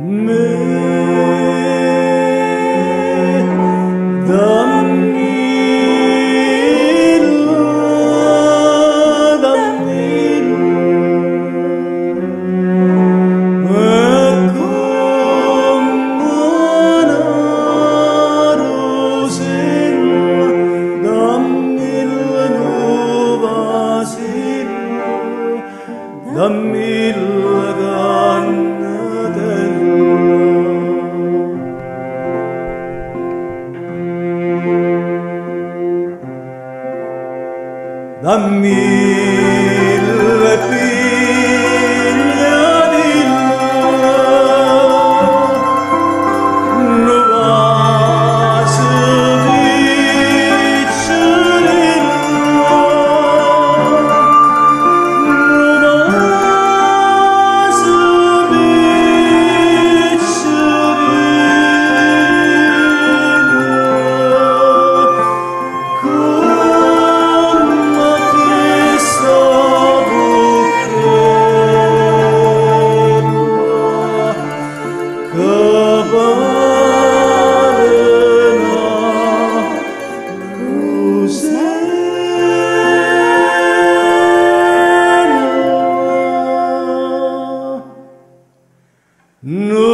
Me, the دمي الوفي No